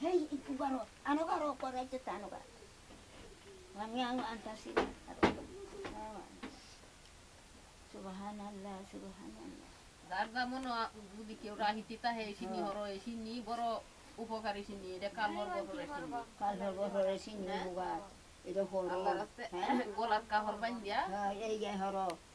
Hei, iku garo, ano garo ko rin sa tano ka. Kami ang antasi. Subhanallah, subhanallah. Darda মনো যদি কেউ রাহিতিতা হে সিনি হরো এ সিনি বড় উপকারী সিনি এটা কামর বড় সিনি Kalhor boro sini buga. Ito horo. আল্লাহ রাস্তে গলার কাহর বান দিয়া Ha, এই যে horo. সিনি মানুষ Ito duga. দে সেরেনের বিয়া হয় লেগি মানুষ ই করলে এই সেরেনের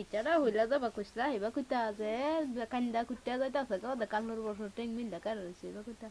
কিটারা হইলা যাবা কইসলা এবা কইতা আছে কান্দা কুট্টা যাইতা আছে কান্দা কালোর বছর টেং মিন্দা কার হইছে এবা কইতা